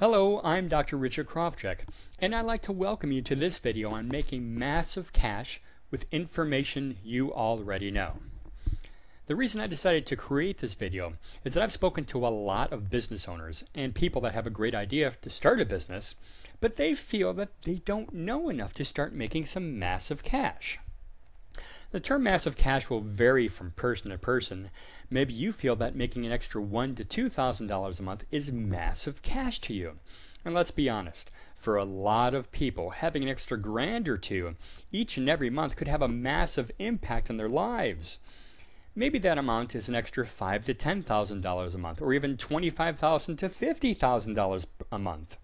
Hello, I'm Dr. Richard Krawczyk, and I'd like to welcome you to this video on making massive cash with information you already know. The reason I decided to create this video is that I've spoken to a lot of business owners and people that have a great idea to start a business, but they feel that they don't know enough to start making some massive cash. The term massive cash will vary from person to person. Maybe you feel that making an extra one to two thousand dollars a month is massive cash to you. And let's be honest, for a lot of people, having an extra grand or two each and every month could have a massive impact on their lives. Maybe that amount is an extra five to ten thousand dollars a month, or even twenty-five thousand to fifty thousand dollars a month.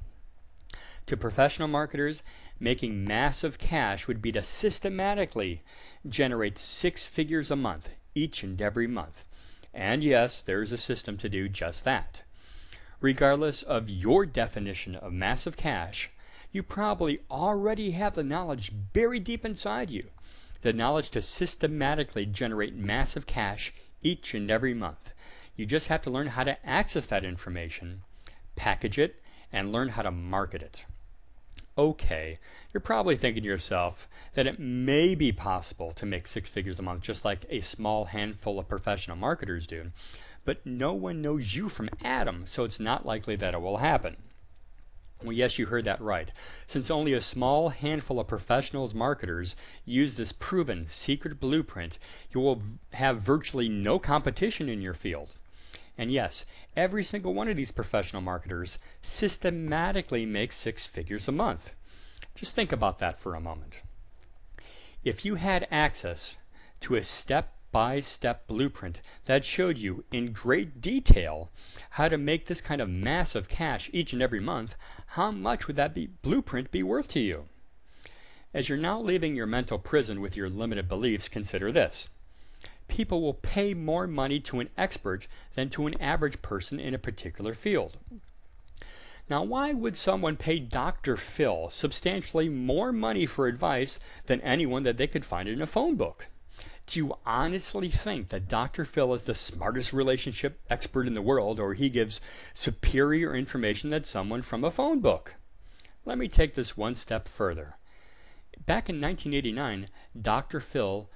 To professional marketers, making massive cash would be to systematically generate six figures a month, each and every month. And yes, there is a system to do just that. Regardless of your definition of massive cash, you probably already have the knowledge buried deep inside you. The knowledge to systematically generate massive cash each and every month. You just have to learn how to access that information, package it, and learn how to market it okay, you're probably thinking to yourself that it may be possible to make six figures a month just like a small handful of professional marketers do, but no one knows you from Adam, so it's not likely that it will happen. Well, yes, you heard that right. Since only a small handful of professionals marketers use this proven secret blueprint, you will have virtually no competition in your field. And yes, every single one of these professional marketers systematically makes six figures a month. Just think about that for a moment. If you had access to a step by step blueprint that showed you in great detail how to make this kind of massive cash each and every month, how much would that be, blueprint be worth to you? As you're now leaving your mental prison with your limited beliefs, consider this people will pay more money to an expert than to an average person in a particular field. Now, why would someone pay Dr. Phil substantially more money for advice than anyone that they could find in a phone book? Do you honestly think that Dr. Phil is the smartest relationship expert in the world or he gives superior information than someone from a phone book? Let me take this one step further. Back in 1989, Dr. Phil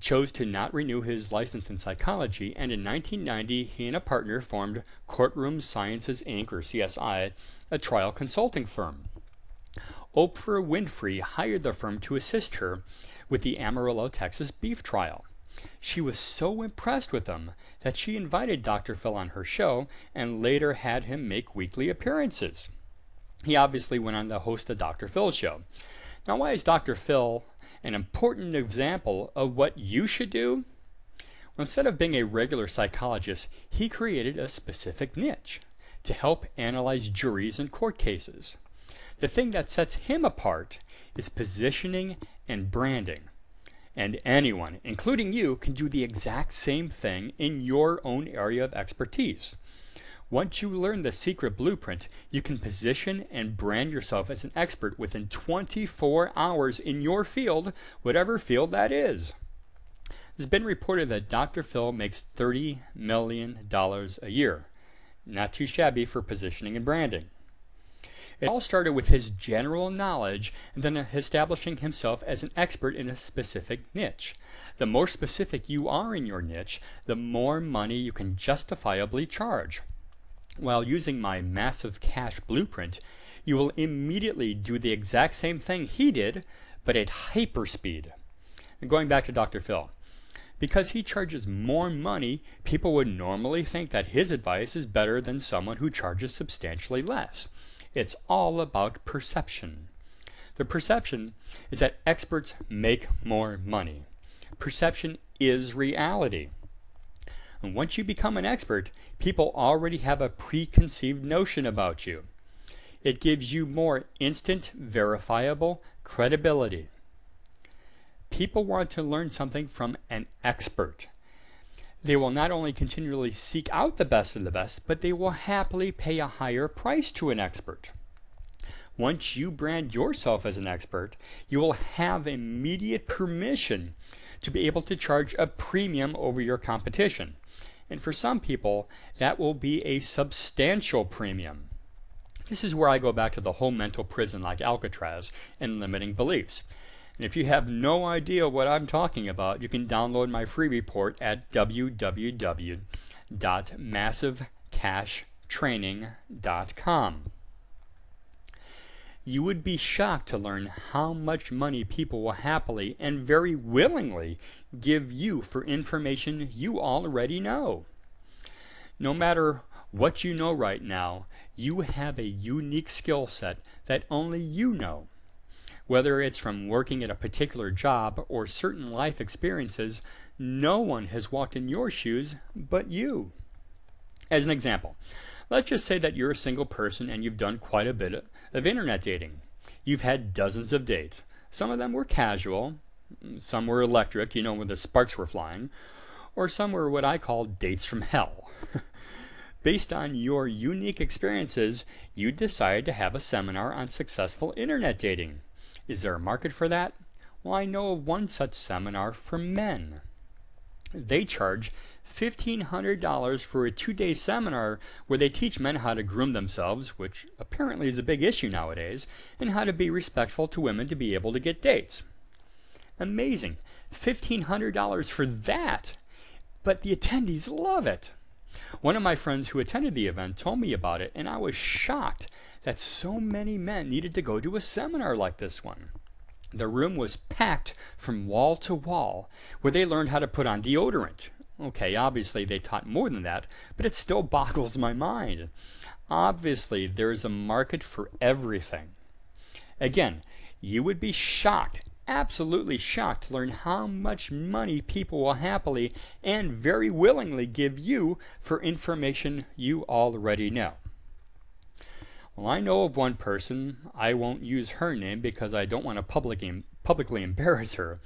chose to not renew his license in psychology, and in 1990 he and a partner formed Courtroom Sciences Inc., or CSI, a trial consulting firm. Oprah Winfrey hired the firm to assist her with the Amarillo, Texas beef trial. She was so impressed with them that she invited Dr. Phil on her show and later had him make weekly appearances. He obviously went on to host the Dr. Phil show. Now, why is Dr. Phil an important example of what you should do? Well, instead of being a regular psychologist, he created a specific niche to help analyze juries and court cases. The thing that sets him apart is positioning and branding. And anyone, including you, can do the exact same thing in your own area of expertise. Once you learn the secret blueprint, you can position and brand yourself as an expert within 24 hours in your field, whatever field that is. It's been reported that Dr. Phil makes $30 million a year. Not too shabby for positioning and branding. It all started with his general knowledge and then establishing himself as an expert in a specific niche. The more specific you are in your niche, the more money you can justifiably charge. While using my massive cash blueprint, you will immediately do the exact same thing he did, but at hyperspeed. Going back to Dr. Phil, because he charges more money, people would normally think that his advice is better than someone who charges substantially less. It's all about perception. The perception is that experts make more money. Perception is reality. And once you become an expert, people already have a preconceived notion about you. It gives you more instant, verifiable credibility. People want to learn something from an expert. They will not only continually seek out the best of the best, but they will happily pay a higher price to an expert. Once you brand yourself as an expert, you will have immediate permission to be able to charge a premium over your competition. And for some people, that will be a substantial premium. This is where I go back to the whole mental prison like Alcatraz and limiting beliefs. And if you have no idea what I'm talking about, you can download my free report at www.massivecashtraining.com. You would be shocked to learn how much money people will happily and very willingly give you for information you already know. No matter what you know right now, you have a unique skill set that only you know. Whether it's from working at a particular job or certain life experiences, no one has walked in your shoes but you. As an example, let's just say that you're a single person and you've done quite a bit of internet dating. You've had dozens of dates. Some of them were casual, some were electric, you know, when the sparks were flying, or some were what I call dates from hell. Based on your unique experiences, you decided to have a seminar on successful internet dating. Is there a market for that? Well, I know of one such seminar for men. They charge $1,500 for a two day seminar where they teach men how to groom themselves, which apparently is a big issue nowadays, and how to be respectful to women to be able to get dates. Amazing. $1,500 for that! But the attendees love it. One of my friends who attended the event told me about it, and I was shocked that so many men needed to go to a seminar like this one. The room was packed from wall to wall, where they learned how to put on deodorant. Okay, obviously they taught more than that, but it still boggles my mind. Obviously, there is a market for everything. Again, you would be shocked, absolutely shocked to learn how much money people will happily and very willingly give you for information you already know. Well, I know of one person, I won't use her name because I don't want to publicly, publicly embarrass her,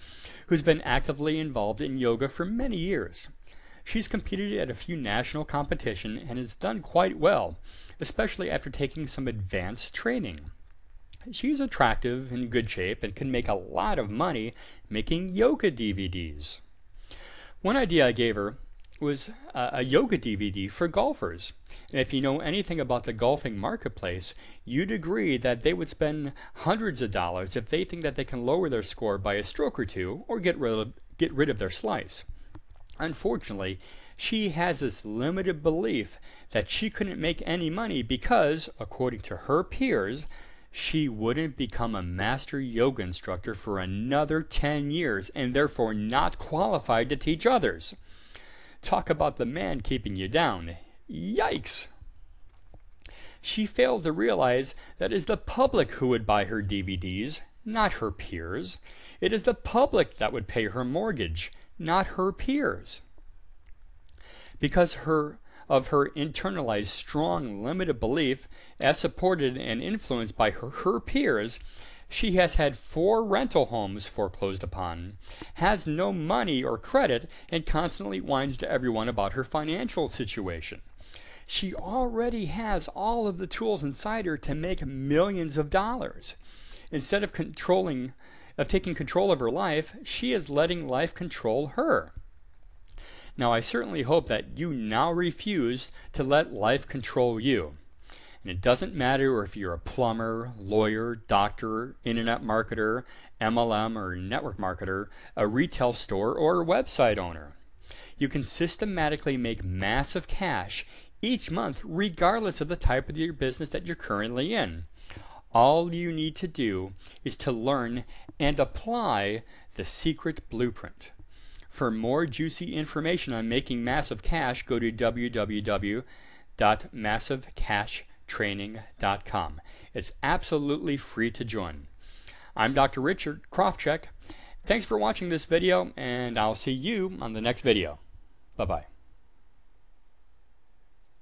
who's been actively involved in yoga for many years. She's competed at a few national competitions and has done quite well, especially after taking some advanced training. She's attractive, in good shape, and can make a lot of money making yoga DVDs. One idea I gave her was a, a, yoga DVD for golfers. And if you know anything about the golfing marketplace, you'd agree that they would spend hundreds of dollars if they think that they can lower their score by a stroke or two or get rid of, get rid of their slice. Unfortunately, she has this limited belief that she couldn't make any money because, according to her peers, she wouldn't become a master yoga instructor for another 10 years and therefore not qualified to teach others. Talk about the man keeping you down. Yikes! She failed to realize that it is the public who would buy her DVDs, not her peers. It is the public that would pay her mortgage, not her peers. Because her of her internalized strong limited belief as supported and influenced by her, her peers she has had four rental homes foreclosed upon, has no money or credit, and constantly whines to everyone about her financial situation. She already has all of the tools inside her to make millions of dollars. Instead of controlling of taking control of her life, she is letting life control her. Now, I certainly hope that you now refuse to let life control you. And it doesn't matter if you're a plumber, lawyer, doctor, internet marketer, MLM or network marketer, a retail store, or a website owner. You can systematically make massive cash each month regardless of the type of your business that you're currently in. All you need to do is to learn and apply the secret blueprint. For more juicy information on making massive cash, go to www.massivecash.com training.com. It's absolutely free to join. I'm Dr. Richard Krawczyk. Thanks for watching this video, and I'll see you on the next video. Bye-bye.